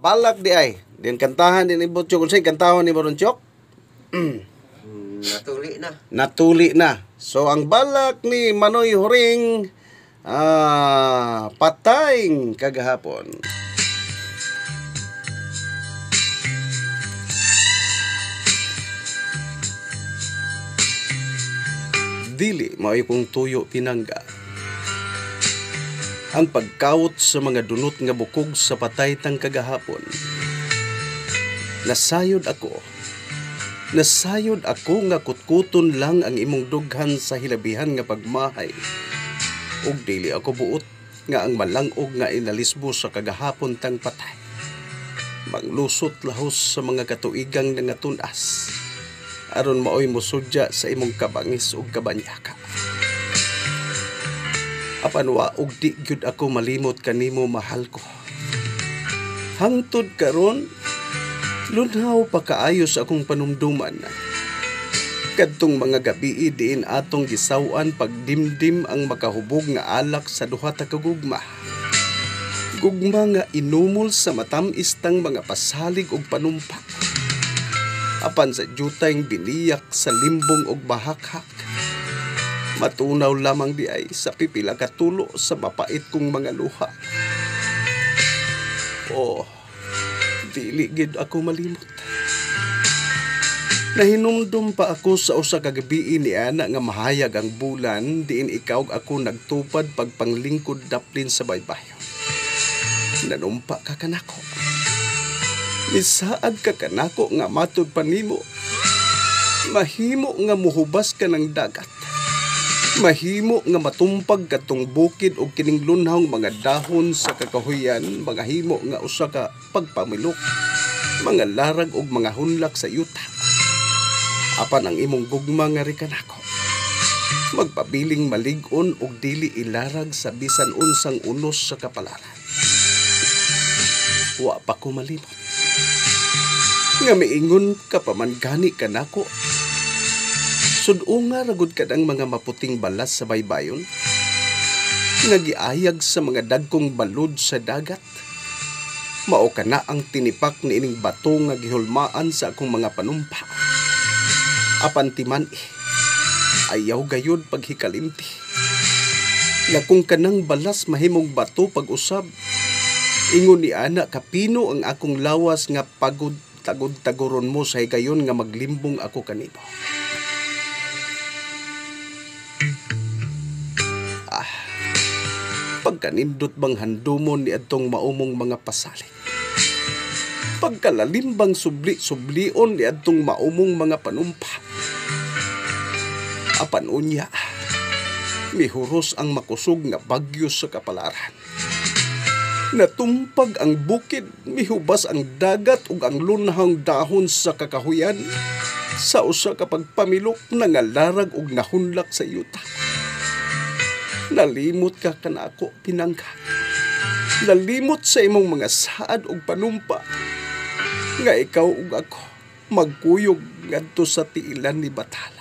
Balak di ay. Din kantahan din ibot chok. Unsay kantahon ni Baron Chok? Natuli na. Natuli na. So ang balak ni Manoy Huring ah patayng kagahapon. Dili mao'y kong tuyo pinangga. Ang pagkawot sa mga dunot nga bukog sa patay tang kagahapon. Nasayod ako Nasayod ako nga kutkuton lang ang imong dughan sa hilabihan nga pagmahay. Ug dili ako buot nga ang malangog nga inalisbo sa kagahapon tang patay. Manglusot lahos sa mga katuigang nga tunas. aron maoy musudya sa imong kabangis ug kabanyaka. Apan wa og di gyud ako malimot kanimo mahal ko. Hangtod karon Lunhaw pa kaayo sa akong panumduman. Kadtong mga gabi diin atong gisawan pagdimdim ang makahubog nga alak sa duha ta kagugma. Gugma nga inumol sa matamistang mga pasalig ug panumpa. Apan sa jutayng biniyak sa limbong ug bahakhak. Matunaw lamang di ay sa pipila katulo sa mapait kong mga luha. Oh, dili ako malimot. Nahinumdum pa ako sa usa ka ni ana nga mahayag ang bulan diin ikaw ako nagtupad pagpanglingkod daplin sa baybayo. Nanumpa ka kanako. Misaad ka kanako nga matud panimo. Mahimo nga muhubas ka ng dagat. Mahimo nga matumpag katong bukid o kining lunhang mga dahon sa kakahuyan, mga himo nga usa ka pagpamilok, mga larag og mga hunlak sa yuta. Apan ang imong gugma nga rikanako. Magpabiling malig-on og dili ilarag sa bisan unsang unos sa kapalaran. Wa pa ko malimot. Nga miingon ka paman gani kanako Sudunga ragod ka ng mga maputing balas sa baybayon? Nagiayag sa mga dagkong balod sa dagat? Mao na ang tinipak ni ining bato nga gihulmaan sa akong mga panumpa. Apan timan eh, ayaw gayod paghikalimti. Nga kung kanang balas mahimong bato pag-usab, ingon ni ana kapino ang akong lawas nga pagod tagod-taguron mo sa higayon nga maglimbong ako kanimo. Pagkanindot bang handumon ni adtong maumong mga pasalig. Pagkalalimbang subli-sublion ni adtong maumong mga panumpa. Apan unya, mihuros ang makusog nga bagyo sa kapalaran. Natumpag ang bukid, mihubas ang dagat ug ang lunhang dahon sa kakahuyan sa usa ka pagpamilok nangalarag ug nahunlak sa yuta. Nalimot ka kanako pinangga. Nalimot sa imong mga saad ug panumpa. Nga ikaw ug ako magkuyog ngadto sa tiilan ni Batala.